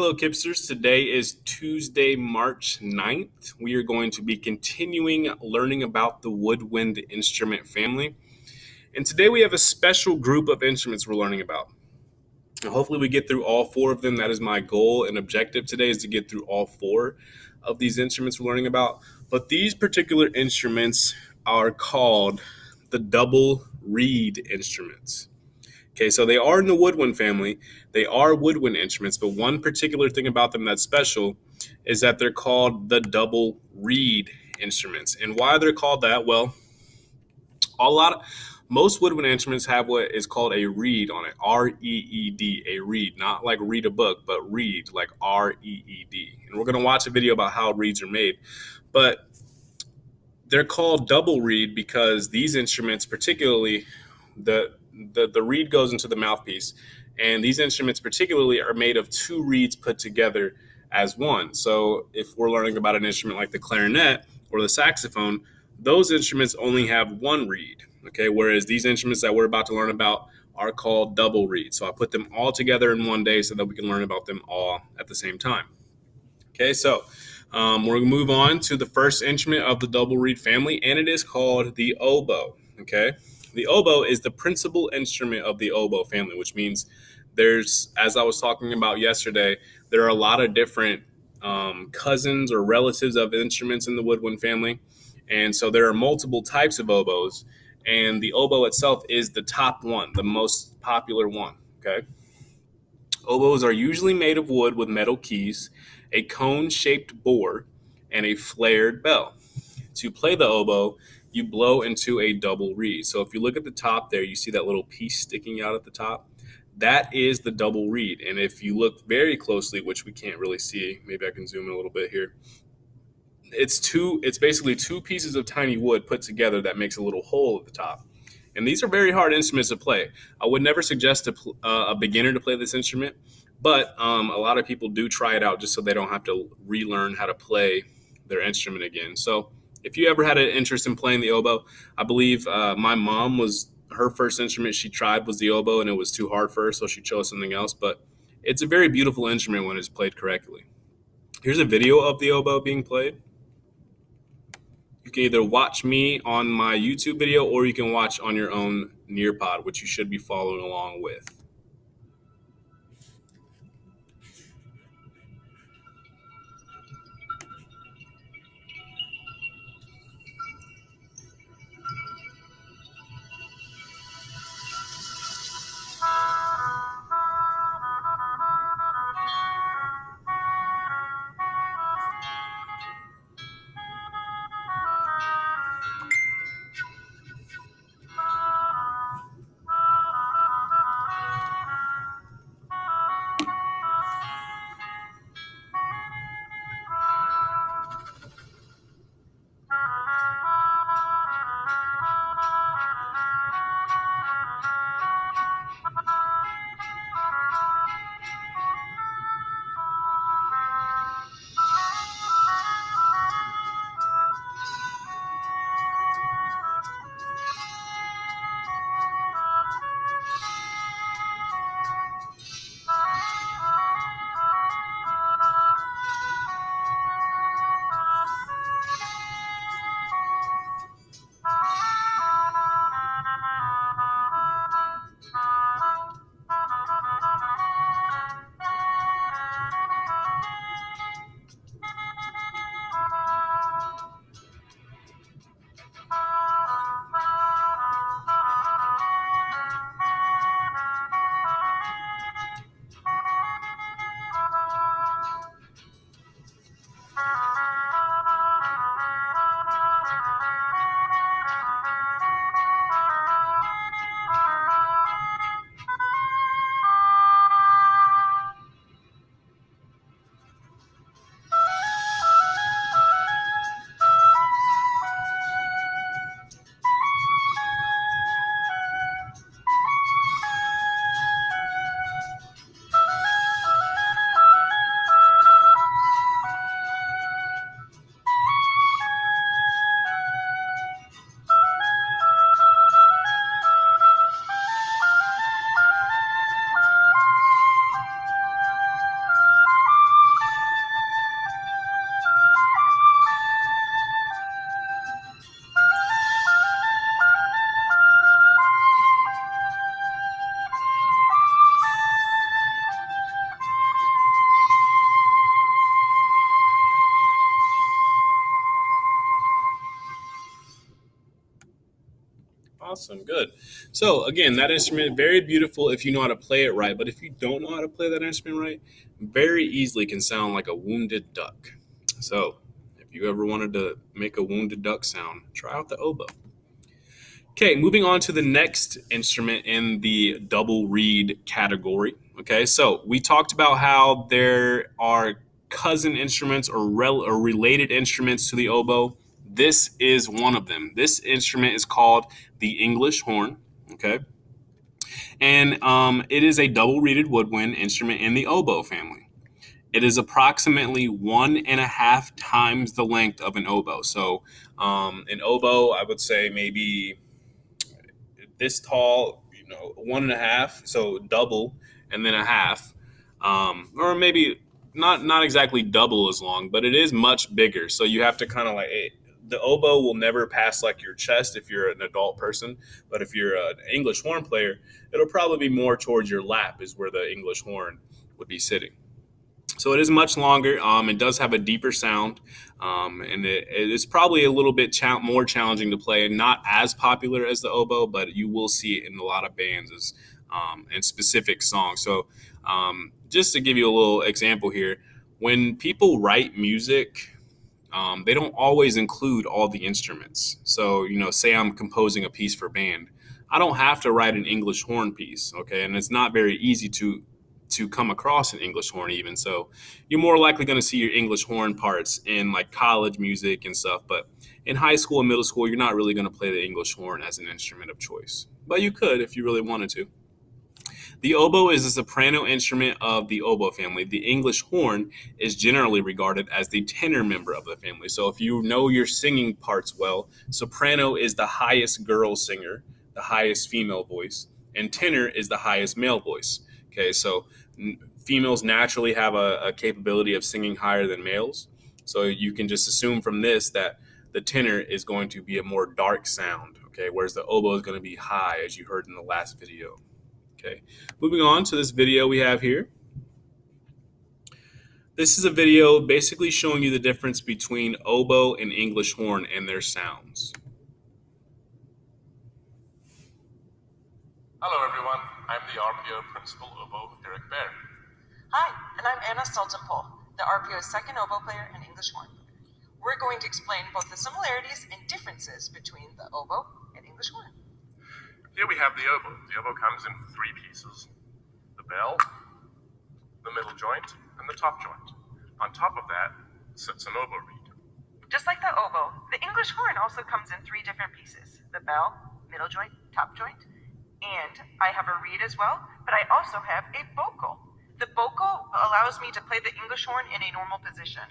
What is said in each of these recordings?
Hello, Kipsters. Today is Tuesday, March 9th. We are going to be continuing learning about the woodwind instrument family. And today we have a special group of instruments we're learning about. And hopefully, we get through all four of them. That is my goal and objective today is to get through all four of these instruments we're learning about. But these particular instruments are called the double reed instruments. Okay, so they are in the woodwind family. They are woodwind instruments, but one particular thing about them that's special is that they're called the double reed instruments. And why they're called that? Well, a lot of most woodwind instruments have what is called a reed on it R E E D, a reed, not like read a book, but reed, like R E E D. And we're going to watch a video about how reeds are made. But they're called double reed because these instruments, particularly the the, the reed goes into the mouthpiece. And these instruments, particularly, are made of two reeds put together as one. So if we're learning about an instrument like the clarinet or the saxophone, those instruments only have one reed. Okay, whereas these instruments that we're about to learn about are called double reeds. So I put them all together in one day so that we can learn about them all at the same time. Okay, so um, we're going to move on to the first instrument of the double reed family, and it is called the oboe. Okay, the oboe is the principal instrument of the oboe family, which means there's, as I was talking about yesterday, there are a lot of different um, cousins or relatives of instruments in the woodwind family. And so there are multiple types of oboes, and the oboe itself is the top one, the most popular one. Okay. Oboes are usually made of wood with metal keys, a cone shaped bore, and a flared bell. To play the oboe, you blow into a double reed. So if you look at the top there, you see that little piece sticking out at the top. That is the double reed. And if you look very closely, which we can't really see, maybe I can zoom in a little bit here. It's two. It's basically two pieces of tiny wood put together that makes a little hole at the top. And these are very hard instruments to play. I would never suggest a, uh, a beginner to play this instrument, but um, a lot of people do try it out just so they don't have to relearn how to play their instrument again. So if you ever had an interest in playing the oboe, I believe uh, my mom was her first instrument she tried was the oboe, and it was too hard for her, so she chose something else. But it's a very beautiful instrument when it's played correctly. Here's a video of the oboe being played. You can either watch me on my YouTube video or you can watch on your own Nearpod, which you should be following along with. Awesome, good. So again, that instrument very beautiful if you know how to play it right. But if you don't know how to play that instrument right, very easily can sound like a wounded duck. So if you ever wanted to make a wounded duck sound, try out the oboe. Okay, moving on to the next instrument in the double reed category. Okay, so we talked about how there are cousin instruments or, rel- or related instruments to the oboe. This is one of them. This instrument is called the English horn. Okay, and um, it is a double reeded woodwind instrument in the oboe family. It is approximately one and a half times the length of an oboe. So, um, an oboe, I would say maybe this tall, you know, one and a half, so double and then a half, um, or maybe not not exactly double as long, but it is much bigger. So you have to kind of like it, the oboe will never pass like your chest if you're an adult person, but if you're an English horn player, it'll probably be more towards your lap is where the English horn would be sitting. So it is much longer. Um, it does have a deeper sound, um, and it, it is probably a little bit cha- more challenging to play, and not as popular as the oboe, but you will see it in a lot of bands as, um, and specific songs. So um, just to give you a little example here, when people write music, um, they don't always include all the instruments. So you know, say I'm composing a piece for band. I don't have to write an English horn piece, okay? And it's not very easy to to come across an English horn even. So you're more likely going to see your English horn parts in like college music and stuff. But in high school and middle school, you're not really going to play the English horn as an instrument of choice. But you could if you really wanted to. The oboe is a soprano instrument of the oboe family. The English horn is generally regarded as the tenor member of the family. So if you know your singing parts well, soprano is the highest girl singer, the highest female voice, and tenor is the highest male voice. Okay, so females naturally have a, a, capability of singing higher than males. So you can just assume from this that the tenor is going to be a more dark sound, okay, whereas the oboe is going to be high, as you heard in the last video. Okay, moving on to this video we have here. This is a video basically showing you the difference between oboe and English horn and their sounds. Hello everyone, I'm the RPO Principal Oboe, Erik Behr. Hi, and I'm Anna Steltenpohl, the RPO's second oboe player and English horn. We're going to explain both the similarities and differences between the oboe and English horn. Here we have the oboe. The oboe comes in three pieces. The bell, the middle joint, and the top joint. On top of that sits an oboe reed. Just like the oboe, the English horn also comes in three different pieces. The bell, middle joint, top joint, and I have a reed as well, but I also have a bocal. The bocal allows me to play the English horn in a normal position.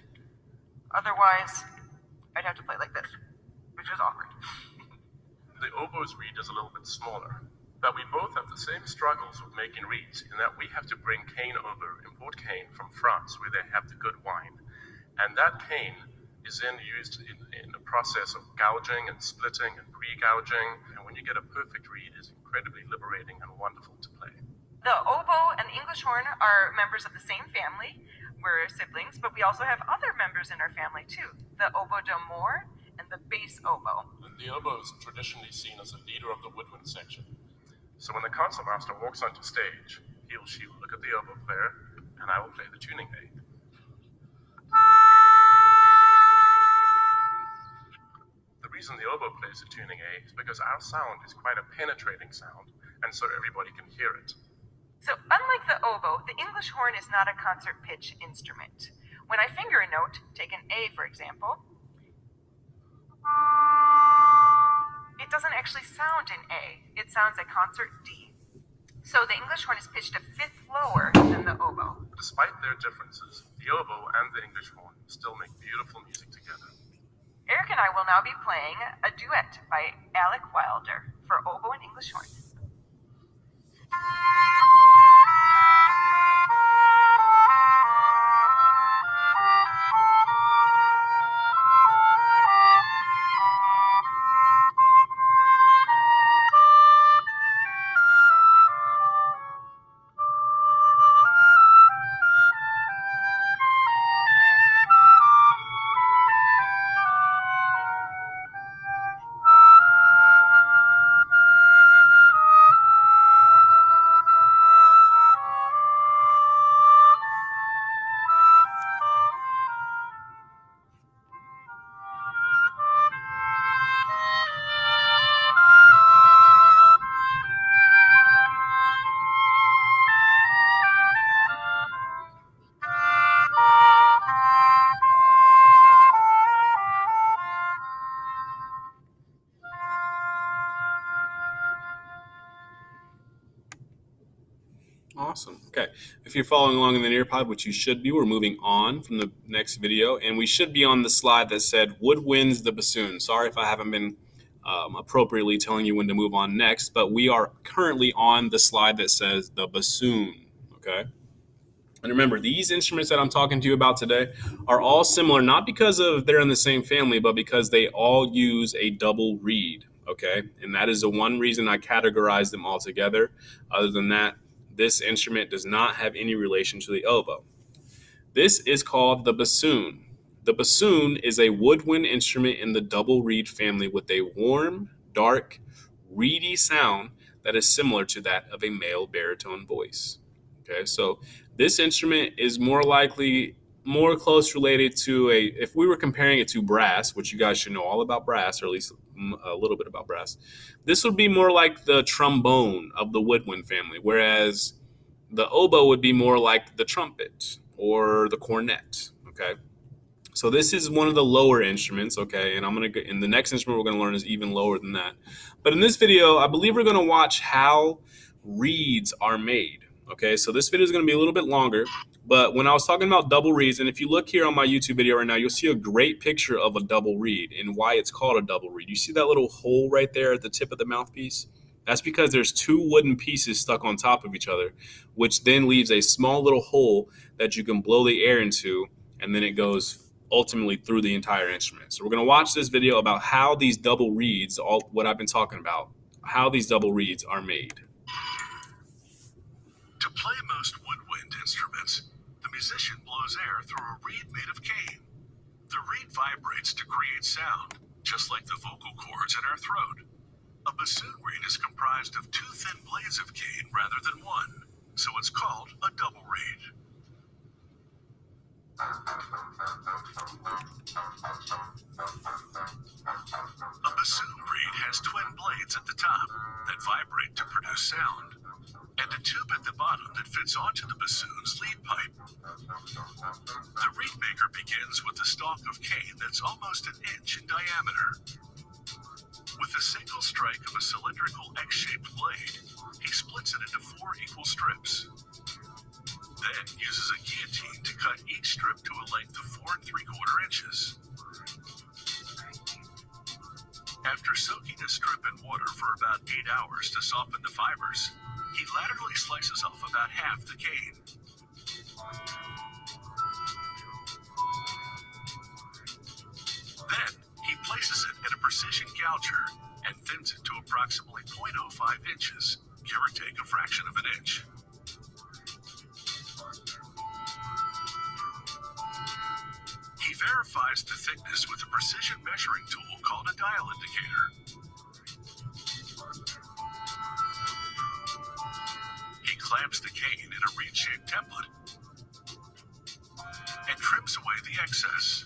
Otherwise, I'd have to play like this, which is awkward. The oboe's reed is a little bit smaller, but we both have the same struggles with making reeds in that we have to bring cane over, import cane from France where they have the good wine. And that cane is then used in, in the process of gouging and splitting and pre-gouging. And when you get a perfect reed, it's incredibly liberating and wonderful to play. The oboe and the English horn are members of the same family. We're siblings, but we also have other members in our family too. The oboe d'amore and the bass oboe. The oboe is traditionally seen as a leader of the woodwind section. So when the concertmaster walks onto stage, he or she will look at the oboe player, and I will play the tuning aid. The reason the oboe plays the tuning aid is because our sound is quite a penetrating sound, and so everybody can hear it. So, unlike the oboe, the English horn is not a concert pitch instrument. When I finger a note, take an A for example, it doesn't actually sound an A, it sounds a concert D. So the English horn is pitched a fifth lower than the oboe. Despite their differences, the oboe and the English horn still make beautiful music together. Eric and I will now be playing a duet by Alec Wilder for oboe and English horn. If you're following along in the Nearpod, which you should be, we're moving on from the next video, and we should be on the slide that said "Wood wins the bassoon." Sorry if I haven't been um, appropriately telling you when to move on next, but we are currently on the slide that says the bassoon. Okay. And remember, these instruments that I'm talking to you about today are all similar, not because of they're in the same family, but because they all use a double reed. Okay. And that is the one reason I categorize them all together. Other than that, this instrument does not have any relation to the oboe. This is called the bassoon. The bassoon is a woodwind instrument in the double reed family with a warm, dark, reedy sound that is similar to that of a male baritone voice. Okay, so this instrument is more likely more close related to a if we were comparing it to brass which you guys should know all about brass or at least a little bit about brass this would be more like the trombone of the woodwind family whereas the oboe would be more like the trumpet or the cornet okay? So this is one of the lower instruments okay and i'm gonna go in the next instrument we're gonna learn is even lower than that. But in this video i believe we're gonna watch how reeds are made Okay, so this video is to be a little bit longer, but when I was talking about double reeds, and if you look here on my YouTube video right now, you'll see a great picture of a double reed and why it's called a double reed. You see that little hole right there at the tip of the mouthpiece? That's because there's two wooden pieces stuck on top of each other, which then leaves a small little hole that you can blow the air into, and then it goes ultimately through the entire instrument. So we're going to watch this video about how these double reeds, all what I've been talking about, how these double reeds are made. To play most woodwind instruments, musician blows air through a reed made of cane. The reed vibrates to create sound, just like the vocal cords in our throat. A bassoon reed is comprised of two thin blades of cane rather than one, so it's called a double reed. A bassoon reed has twin blades at the top that vibrate to produce sound and a tube at the bottom that fits onto the bassoon's lead pipe. The reed maker begins with a stalk of cane that's almost an inch in diameter. With a single strike of a cylindrical X-shaped blade, he splits it into four equal strips. Then uses a guillotine to cut each strip to a length of four and three quarter inches. After soaking a strip in water for about eight hours to soften the fibers, he laterally slices off about half the cane. Then, he places it in a precision gouger and thins it to approximately 0.05 inches, give or take a fraction of an inch. He verifies the thickness with a precision measuring tool called a dial indicator. Clamps the cane in a reed-shaped template and trims away the excess.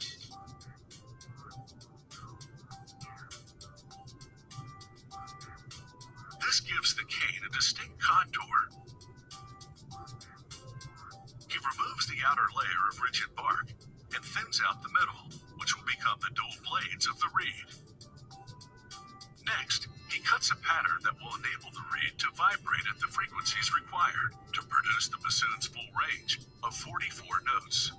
This gives the cane a distinct contour. He removes the outer layer of rigid bark and thins out the middle, which will become the dual blades of the reed. Next, cuts a pattern that will enable the reed to vibrate at the frequencies required to produce the bassoon's full range of 44 notes.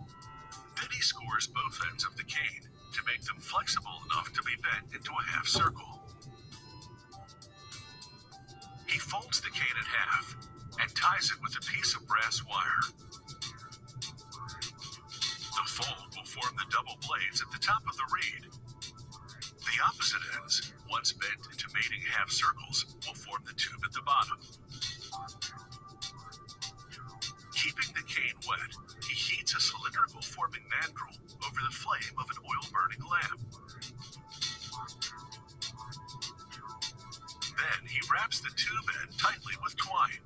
Then he scores both ends of the cane to make them flexible enough to be bent into a half circle. He folds the cane in half and ties it with a piece of brass wire. The fold will form the double blades at the top of the reed. The opposite ends, once bent mating half circles, will form the tube at the bottom. Keeping the cane wet, he heats a cylindrical forming mandrel over the flame of an oil burning lamp. Then he wraps the tube end tightly with twine.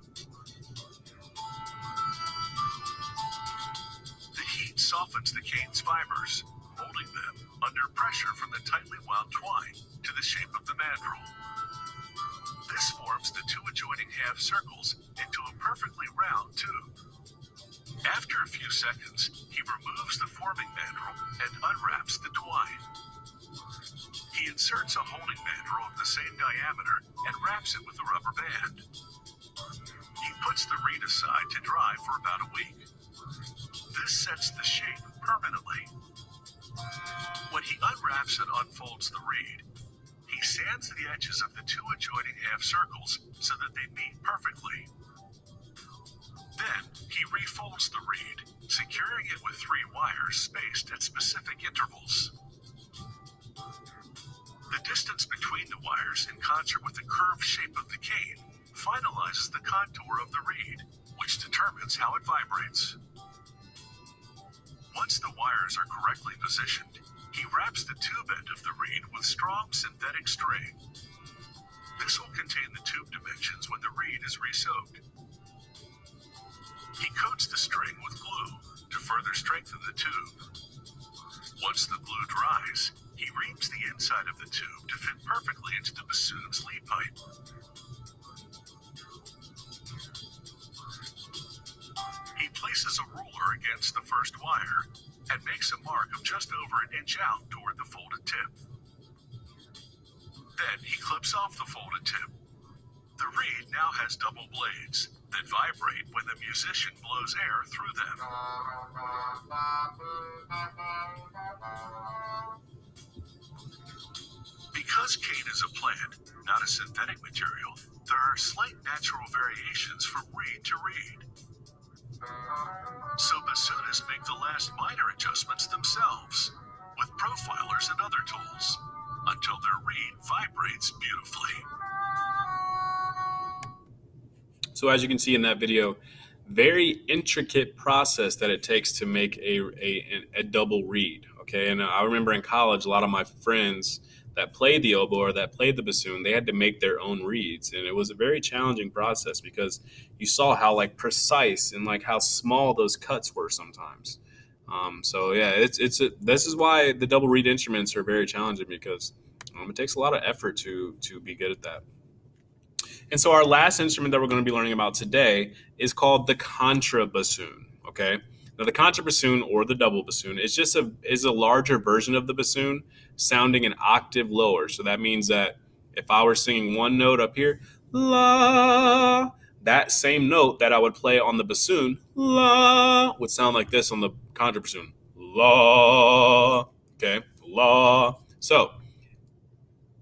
The heat softens the cane's fibers, of the same diameter and wraps it with a rubber band. He puts the reed aside to dry for about a week. This sets the shape permanently. When he unwraps and unfolds the reed, he sands the edges of the two adjoining half circles so that they meet perfectly. Then he refolds the reed, securing it with three wires spaced at specific intervals. The distance between the wires, in concert with the curved shape of the cane, finalizes the contour of the reed, which determines how it vibrates. Once the wires are correctly positioned, he wraps the tube end of the reed with strong synthetic string. This will contain the tube dimensions when the reed is re-soaked. He coats the string with glue to further strengthen the tube. Once the glue dries, he reams the inside of the tube to fit perfectly into the bassoon's lead pipe. He places a ruler against the first wire and makes a mark of just over an inch out toward the folded tip. Then he clips off the folded tip. The reed now has double blades that vibrate when the musician blows air through them. Because cane is a plant, not a synthetic material, there are slight natural variations from reed to reed. So bassoonists make the last minor adjustments themselves with profilers and other tools until their reed vibrates beautifully. So as you can see in that video, very intricate process that it takes to make a, a, a double reed. Okay, and I remember in college, a lot of my friends that played the oboe or that played the bassoon, they had to make their own reeds, and it was a very challenging process because you saw how like precise and like how small those cuts were sometimes. Um, so yeah, it's it's a, this is why the double reed instruments are very challenging because um, it takes a lot of effort to to be good at that. And so our last instrument that we're going to be learning about today is called the contrabassoon. Okay. Now the contrabassoon or the double bassoon is just a is a larger version of the bassoon, sounding an octave lower. So that means that if I were singing one note up here, la, that same note that I would play on the bassoon, la, would sound like this on the contrabassoon, la. Okay, la. So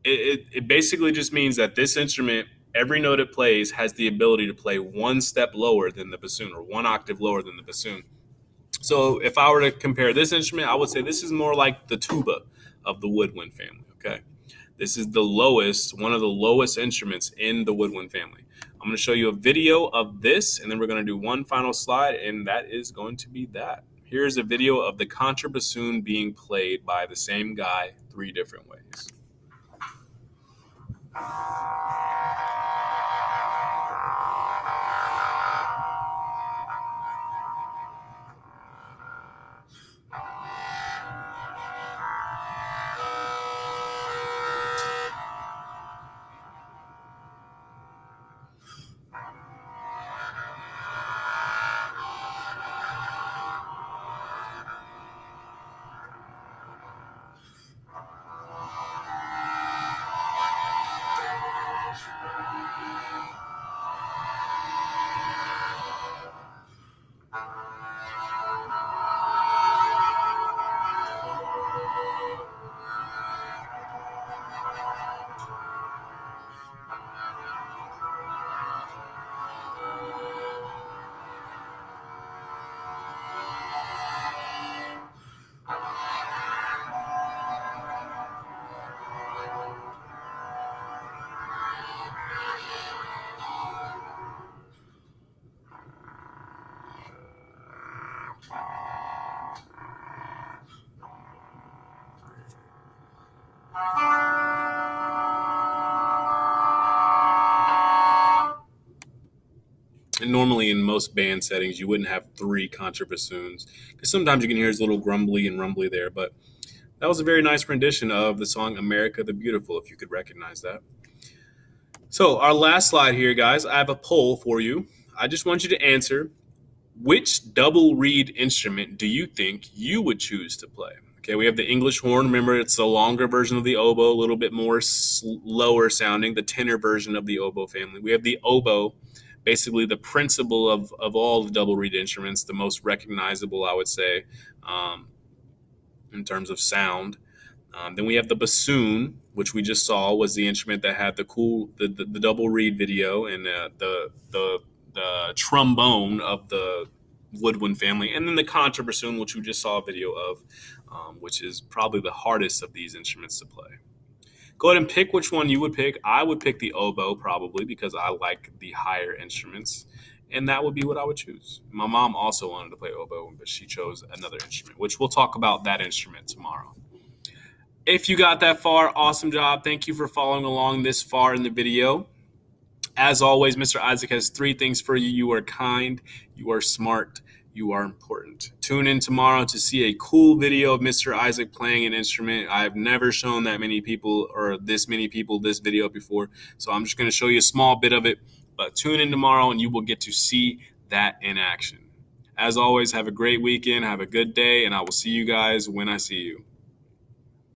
it, it, it basically just means that this instrument every note it plays has the ability to play one step lower than the bassoon or one octave lower than the bassoon. So if I were to compare this instrument, I would say this is more like the tuba of the woodwind family. Okay. This is the lowest, one of the lowest instruments in the woodwind family. I'm going to show you a video of this, and then we're going to do one final slide, and that is going to be that. Here's a video of the contrabassoon being played by the same guy three different ways. Normally in most band settings, you wouldn't have three contrabassoons because sometimes you can hear a little grumbly and rumbly there. But that was a very nice rendition of the song America the Beautiful, if you could recognize that. So, our last slide here, guys, I have a poll for you. I just want you to answer which double reed instrument do you think you would choose to play? Okay, we have the English horn. Remember, it's the longer version of the oboe, a little bit more lower sounding, the tenor version of the oboe family. We have the oboe, basically the principle of, of all the double reed instruments, the most recognizable, I would say, um, in terms of sound. Um, then we have the bassoon, which we just saw was the instrument that had the cool the, the, the double reed video and uh, the the the trombone of the woodwind family, and then the contrabassoon, which we just saw a video of, um, which is probably the hardest of these instruments to play. Go ahead and pick which one you would pick. I would pick the oboe probably because I like the higher instruments, and that would be what I would choose. My mom also wanted to play oboe, but she chose another instrument, which we'll talk about that instrument tomorrow. If you got that far, awesome job. Thank you for following along this far in the video. As always, Mr. Isaac has three things for you. You are kind, you are smart, you are important. Tune in tomorrow to see a cool video of Mr. Isaac playing an instrument. I've never shown that many people or this many people this video before, so I'm just going to show you a small bit of it. But tune in tomorrow and you will get to see that in action. As always, have a great weekend, have a good day, and I will see you guys when I see you.